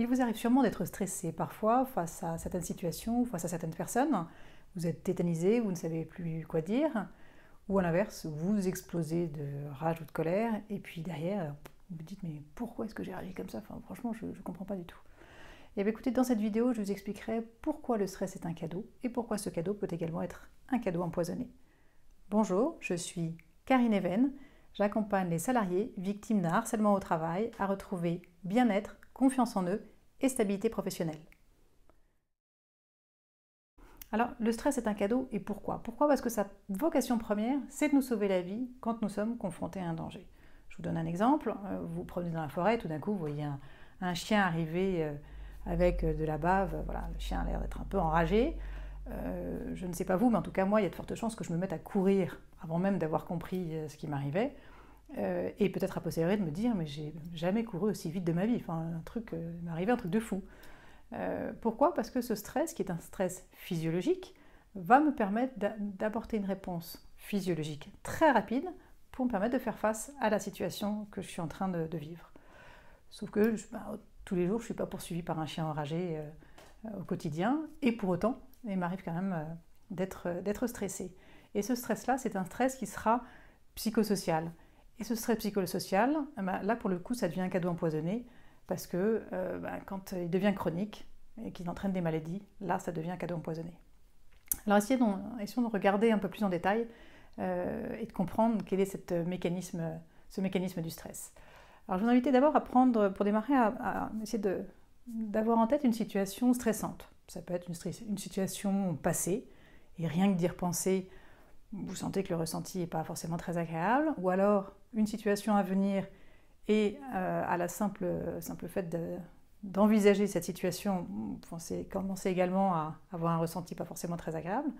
Il vous arrive sûrement d'être stressé parfois face à certaines situations, face à certaines personnes. Vous êtes tétanisé, vous ne savez plus quoi dire. Ou à l'inverse, vous explosez de rage ou de colère, et puis derrière, vous vous dites mais pourquoi est-ce que j'ai réagi comme ça? Franchement, je ne comprends pas du tout. Et bien écoutez, dans cette vidéo, je vous expliquerai pourquoi le stress est un cadeau et pourquoi ce cadeau peut également être un cadeau empoisonné. Bonjour, je suis Karine Even. J'accompagne les salariés victimes d'un harcèlement au travail à retrouver bien-être, confiance en eux et stabilité professionnelle. Alors, le stress est un cadeau et pourquoi? Pourquoi? Parce que sa vocation première, c'est de nous sauver la vie quand nous sommes confrontés à un danger. Je vous donne un exemple. Euh, vous promenez dans la forêt, tout d'un coup, vous voyez un, chien arriver euh, avec euh, de la bave. Voilà, le chien a l'air d'être un peu enragé. je ne sais pas vous, mais en tout cas, moi, il y a de fortes chances que je me mette à courir avant même d'avoir compris ce qui m'arrivait. Et peut-être à posteriori de me dire, mais j'ai jamais couru aussi vite de ma vie. Enfin, un truc, m'arrivait un truc de fou. pourquoi? Parce que ce stress, qui est un stress physiologique, va me permettre d'apporter une réponse physiologique très rapide pour me permettre de faire face à la situation que je suis en train de, vivre. Sauf que bah, tous les jours, je ne suis pas poursuivie par un chien enragé euh, au quotidien, et pour autant, il m'arrive quand même euh, euh, d'être stressée. Et ce stress-là, c'est un stress qui sera psychosocial. Et ce stress psychosocial, eh ben, là pour le coup, ça devient un cadeau empoisonné, parce que bah, quand il devient chronique et qu'il entraîne des maladies, là, ça devient un cadeau empoisonné. Alors essayons de regarder un peu plus en détail euh, et de comprendre quel est cette mécanisme, ce mécanisme du stress. Alors je vous invite d'abord à prendre, pour démarrer, à, essayer d'avoir en tête une situation stressante. Ça peut être une, une, situation passée, et rien que d'y repenser, vous sentez que le ressenti n'est pas forcément très agréable, ou alors une situation à venir et euh, à la simple, simple fait d'envisager cette situation, vous commencez également à avoir un ressenti pas forcément très agréable.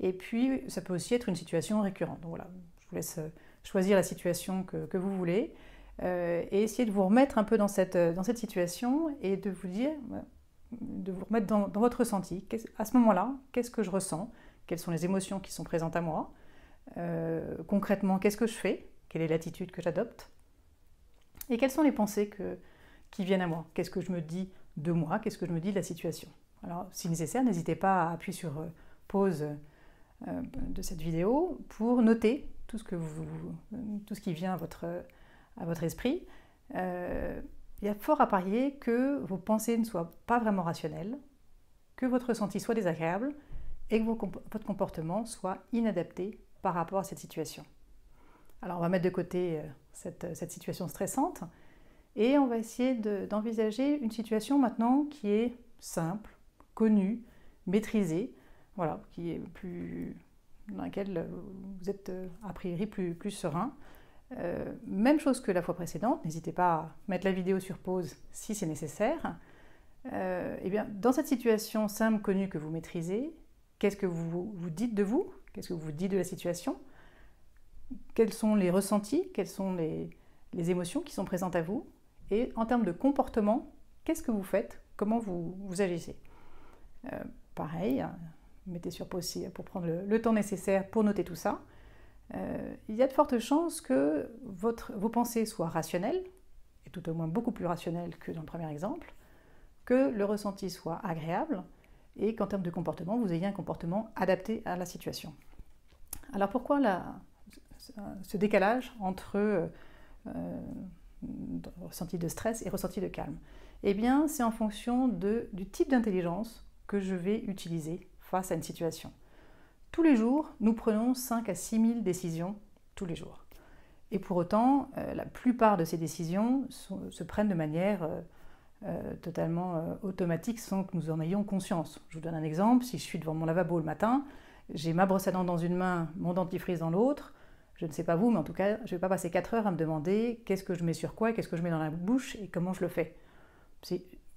Et puis, ça peut aussi être une situation récurrente. Donc voilà, je vous laisse euh, choisir la situation que, vous voulez euh, et essayer de vous remettre un peu dans cette, dans cette situation et de vous dire, de vous remettre dans, votre ressenti. À ce moment-là, qu'est-ce que je ressens? Quelles sont les émotions qui sont présentes à moi. Concrètement, qu'est-ce que je fais? Quelle est l'attitude que j'adopte? Et quelles sont les pensées que, qui viennent à moi? Qu'est-ce que je me dis de moi? Qu'est-ce que je me dis de la situation? Alors, si nécessaire, n'hésitez pas à appuyer sur pause euh, de cette vidéo pour noter tout ce, que vous, tout ce qui vient à votre, à votre esprit. Euh, il y a fort à parier que vos pensées ne soient pas vraiment rationnelles, que votre ressenti soit désagréable et que votre comportement soit inadapté par rapport à cette situation. Alors on va mettre de côté euh, cette, cette situation stressante et on va essayer d'envisager une situation maintenant qui est simple, connue, maîtrisée, voilà, qui est plus dans laquelle vous êtes euh, a priori plus, serein. Euh, même chose que la fois précédente, n'hésitez pas à mettre la vidéo sur pause si c'est nécessaire. Euh, eh bien, dans cette situation simple, connue que vous maîtrisez, qu'est-ce que vous vous dites de vous? Qu'est-ce que vous dites de la situation? Quels sont les ressentis? Quelles sont les, émotions qui sont présentes à vous? Et en termes de comportement, qu'est-ce que vous faites? Comment vous, agissez? Pareil, mettez sur pause pour prendre le, temps nécessaire pour noter tout ça. Euh, il y a de fortes chances que votre, vos pensées soient rationnelles, et tout au moins beaucoup plus rationnelles que dans le premier exemple, que le ressenti soit agréable, et qu'en termes de comportement, vous ayez un comportement adapté à la situation. Alors pourquoi ce décalage entre euh, ressenti de stress et ressenti de calme? Eh bien, c'est en fonction du type d'intelligence que je vais utiliser face à une situation. Tous les jours, nous prenons 5 à 6 000 décisions tous les jours. Et pour autant, euh, la plupart de ces décisions se prennent de manière euh, euh, totalement automatique sans que nous en ayons conscience. Je vous donne un exemple. Si je suis devant mon lavabo le matin, j'ai ma brosse à dents dans une main, mon dentifrice dans l'autre, je ne sais pas vous, mais en tout cas, je ne vais pas passer 4 heures à me demander qu'est-ce que je mets sur quoi, qu'est-ce que je mets dans la bouche et comment je le fais.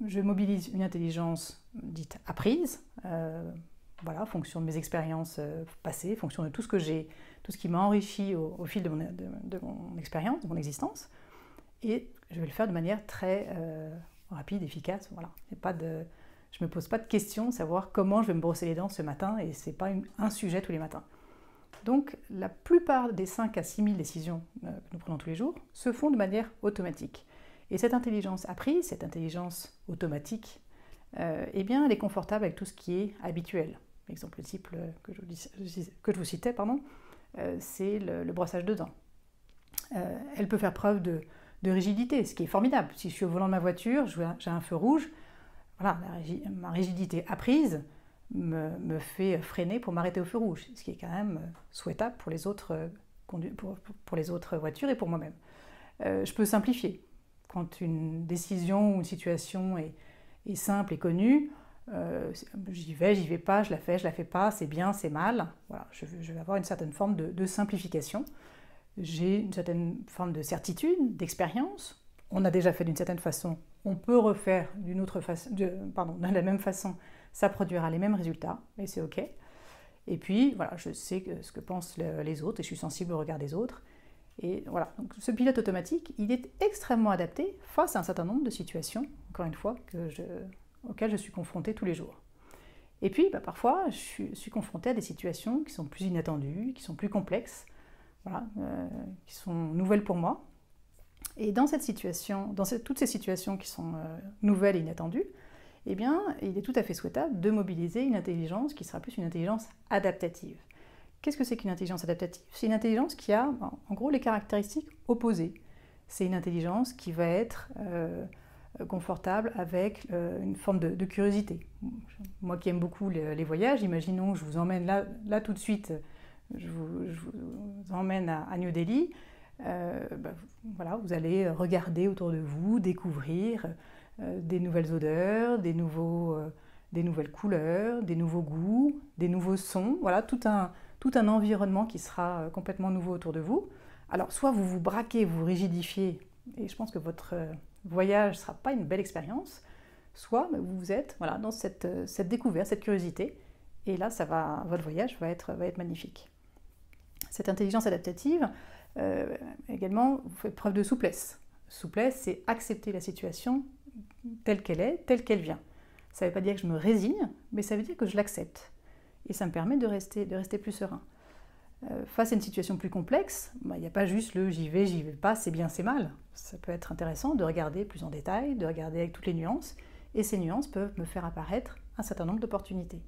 Je mobilise une intelligence dite apprise, voilà, fonction de mes expériences euh, passées, fonction de tout ce que j'ai, tout ce qui m'a enrichi au, fil de mon, expérience, de mon existence. Et je vais le faire de manière très euh, rapide, efficace. Voilà. je ne me pose pas de questions, savoir comment je vais me brosser les dents ce matin, et ce n'est pas un sujet tous les matins. Donc la plupart des 5 à 6 000 décisions euh, que nous prenons tous les jours se font de manière automatique. Et cette intelligence apprise, cette intelligence automatique, euh, eh bien, elle est confortable avec tout ce qui est habituel. L'exemple type que je, que je vous citais, pardon, euh, c'est le, brossage de dents. Euh, elle peut faire preuve de, rigidité, ce qui est formidable. Si je suis au volant de ma voiture, j'ai un feu rouge, voilà, ma rigidité apprise me, fait freiner pour m'arrêter au feu rouge, ce qui est quand même souhaitable pour les autres, pour, les autres voitures et pour moi-même. je peux simplifier. Quand une décision ou une situation est, simple et connue, euh, j'y vais, j'y vais pas, je la fais, je la fais pas, c'est bien, c'est mal. Voilà, je, vais avoir une certaine forme de, simplification. J'ai une certaine forme de certitude, d'expérience. On a déjà fait d'une certaine façon, on peut refaire d'une autre façon, pardon, de la même façon, ça produira les mêmes résultats, et c'est ok. Et puis voilà, je sais ce que pensent les autres et je suis sensible au regard des autres. Et voilà, donc ce pilote automatique, il est extrêmement adapté face à un certain nombre de situations, encore une fois, que je, auxquelles je suis confrontée tous les jours. Et puis, bah, parfois, je suis, suis, confrontée à des situations qui sont plus inattendues, qui sont plus complexes, euh, qui sont nouvelles pour moi. Et dans cette situation, dans toutes ces situations qui sont euh, nouvelles et inattendues, eh bien, il est tout à fait souhaitable de mobiliser une intelligence qui sera plus une intelligence adaptative. Qu'est-ce que c'est qu'une intelligence adaptative? C'est une intelligence qui a, en gros, les caractéristiques opposées. C'est une intelligence qui va être euh, confortable avec une forme de, curiosité. Moi qui aime beaucoup les, voyages, imaginons que je vous emmène là, là tout de suite, je vous, emmène à, New Delhi. Euh, bah, voilà, vous allez regarder autour de vous, découvrir des nouvelles odeurs, des, nouveaux, des nouvelles couleurs, des nouveaux goûts, des nouveaux sons. Voilà, tout un, tout un environnement qui sera euh, complètement nouveau autour de vous. Alors, soit vous vous braquez, vous rigidifiez, et je pense que votre euh, voyage ne sera pas une belle expérience, soit bah, vous êtes voilà, dans cette, euh, cette, découverte, cette curiosité, et là, ça va, votre voyage va être, va être magnifique. Cette intelligence adaptative, également, vous faites preuve de souplesse. Souplesse, c'est accepter la situation telle qu'elle est, telle qu'elle vient. Ça ne veut pas dire que je me résigne, mais ça veut dire que je l'accepte et ça me permet de rester, de rester plus serein. Euh, face à une situation plus complexe, bah, il n'y a pas juste le j'y vais, j'y vais pas, c'est bien, c'est mal. Ça peut être intéressant de regarder plus en détail, de regarder avec toutes les nuances, et ces nuances peuvent me faire apparaître un certain nombre d'opportunités.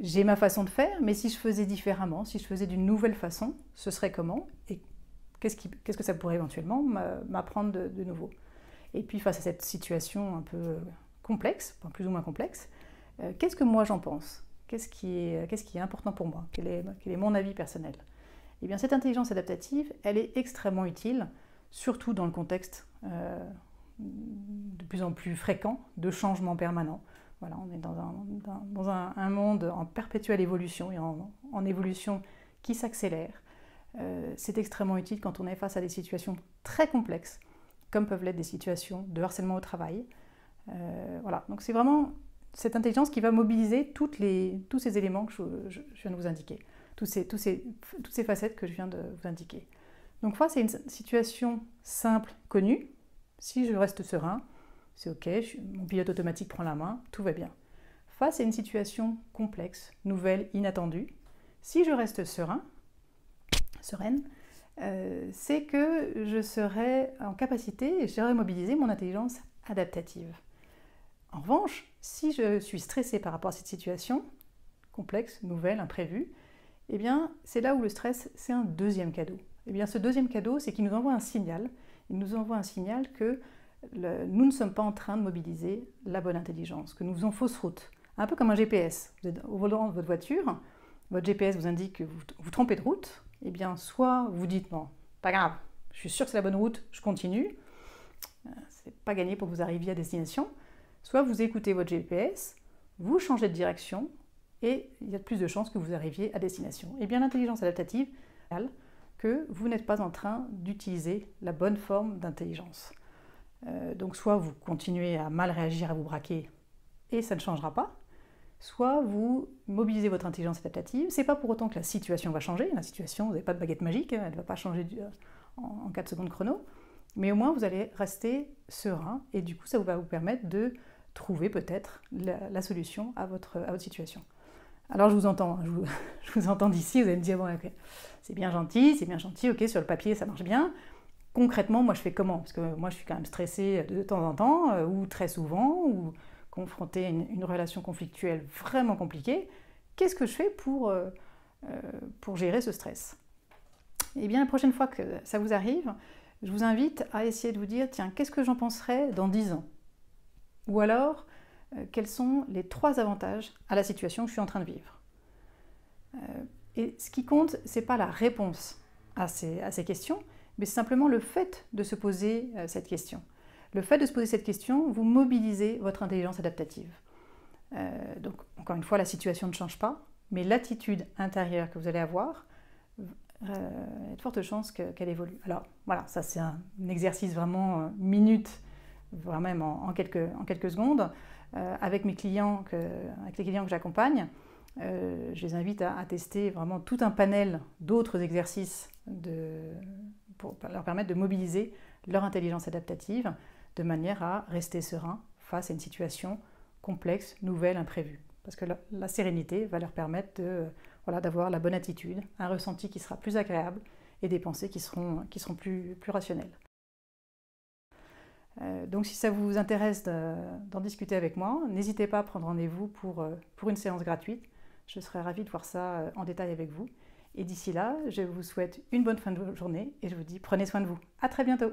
J'ai ma façon de faire, mais si je faisais différemment, si je faisais d'une nouvelle façon, ce serait comment Et qu'est-ce, que ça pourrait éventuellement m'apprendre de, nouveau. Et puis face à cette situation un peu complexe, plus ou moins complexe, euh, qu'est-ce que moi j'en pense? Qu'est-ce qui, est, important pour moi? Quel est, mon avis personnel? Eh bien, cette intelligence adaptative, elle est extrêmement utile, surtout dans le contexte euh, de plus en plus fréquent de changements permanents. Voilà, on est dans un, monde en perpétuelle évolution et en, évolution qui s'accélère. Euh, c'est extrêmement utile quand on est face à des situations très complexes, comme peuvent l'être des situations de harcèlement au travail. Euh, voilà, donc c'est vraiment cette intelligence qui va mobiliser toutes les, tous ces éléments que je, viens de vous indiquer, tous ces, tous ces, toutes ces facettes que je viens de vous indiquer. Donc face à une situation simple, connue, si je reste serein, c'est ok, mon pilote automatique prend la main, tout va bien. Face à une situation complexe, nouvelle, inattendue, si je reste serein, sereine, euh, c'est que je serai en capacité, j'aurai mobilisé mon intelligence adaptative. En revanche, si je suis stressée par rapport à cette situation, complexe, nouvelle, imprévue, eh bien, c'est là où le stress, c'est un deuxième cadeau. Eh bien, ce deuxième cadeau, c'est qu'il nous envoie un signal. Il nous envoie un signal que nous ne sommes pas en train de mobiliser la bonne intelligence, que nous faisons fausse route. Un peu comme un GPS. Vous êtes au volant de votre voiture, votre GPS vous indique que vous vous trompez de route. Eh bien, soit vous dites non, pas grave, je suis sûr que c'est la bonne route, je continue. Euh, c'est pas gagné pour que vous arriviez à destination. Soit vous écoutez votre GPS, vous changez de direction et il y a plus de chances que vous arriviez à destination. Et bien l'intelligence adaptative, que vous n'êtes pas en train d'utiliser la bonne forme d'intelligence. Euh, donc soit vous continuez à mal réagir, à vous braquer, et ça ne changera pas, soit vous mobilisez votre intelligence adaptative. C'est pas pour autant que la situation va changer. La situation, vous n'avez pas de baguette magique, elle ne va pas changer en 4 secondes chrono. Mais au moins, vous allez rester serein et du coup, ça va vous permettre de trouver peut-être la, solution à votre, à votre situation. Alors je vous entends, hein, je vous, entends d'ici, vous allez me dire, bon, c'est bien gentil, c'est bien gentil, ok, sur le papier ça marche bien, concrètement, moi je fais comment? Parce que moi je suis quand même stressée de temps en temps, euh, ou très souvent, ou confrontée à une, relation conflictuelle vraiment compliquée. Qu'est-ce que je fais pour, euh, euh, pour gérer ce stress? Eh bien, la prochaine fois que ça vous arrive, je vous invite à essayer de vous dire, tiens, qu'est-ce que j'en penserais dans 10 ans? Ou alors, quels sont les trois avantages à la situation que je suis en train de vivre? Et ce qui compte, ce n'est pas la réponse à ces, à ces questions, mais c'est simplement le fait de se poser euh, cette question. Le fait de se poser cette question, vous mobilisez votre intelligence adaptative. Euh, donc, encore une fois, la situation ne change pas, mais l'attitude intérieure que vous allez avoir, euh, il y a de fortes chances qu'elle évolue. Alors, voilà, ça c'est un, exercice vraiment minute, en, quelques, en quelques secondes. avec mes clients, avec les clients que j'accompagne, je les invite à, tester vraiment tout un panel d'autres exercices pour leur permettre de mobiliser leur intelligence adaptative de manière à rester serein face à une situation complexe, nouvelle, imprévue. Parce que la, sérénité va leur permettre de, voilà, d'avoir la bonne attitude, un ressenti qui sera plus agréable et des pensées qui seront, plus, rationnelles. Euh, donc si ça vous intéresse d'en discuter avec moi, n'hésitez pas à prendre rendez-vous pour, euh, pour une séance gratuite. Je serai ravie de voir ça euh, en détail avec vous. Et d'ici là, je vous souhaite une bonne fin de journée et je vous dis prenez soin de vous. À très bientôt.